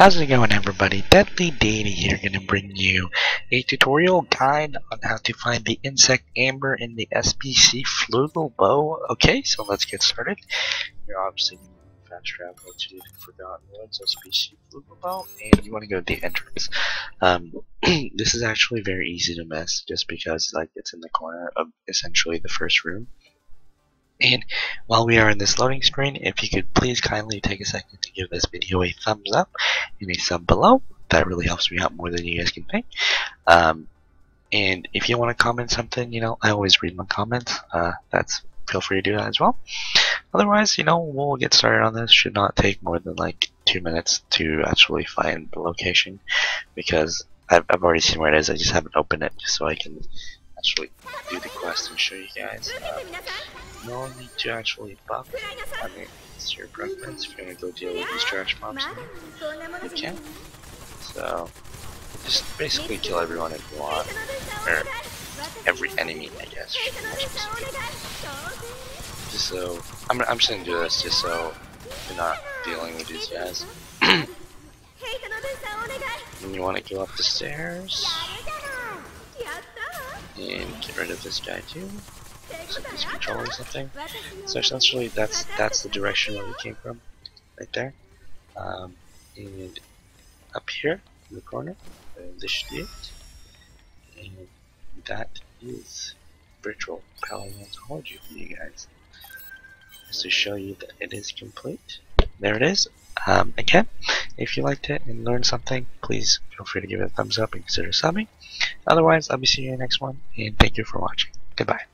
How's it going everybody? Deadly Deity here to bring you a tutorial guide on how to find the insect amber in the SBC Flugel bow. Okay, so let's get started. You're obviously fast travel to the Forgotten Woods SBC Flugel bow and you want to go to the entrance. Um, this is actually very easy to miss just because like it's in the corner of essentially the first room. And while we are in this loading screen, if you could please kindly take a second to give this video a thumbs up and a sub below, that really helps me out more than you guys can think. Um, and if you want to comment something, you know, I always read my comments. Uh, that's feel free to do that as well. Otherwise, you know, we'll get started on this. Should not take more than like two minutes to actually find the location because I've, I've already seen where it is. I just haven't opened it just so I can actually do the quest and show you guys. No need to actually buff. I mean, it's your preference. If you want to go deal with these trash mobs, you can. So, just basically kill everyone if you want. Or every enemy, I guess. Just so, I'm, I'm just gonna do this just so you're not dealing with these guys. and you want to go up the stairs and get rid of this guy too. So he's controlling something. So essentially, that's that's the direction where we came from, right there. Um, and up here in the corner, uh, this should be it. And that is virtual paleontology for you guys. Just to show you that it is complete. There it is. Um, again, if you liked it and learned something, please feel free to give it a thumbs up and consider subbing. Otherwise, I'll be seeing you in the next one, and thank you for watching. Goodbye.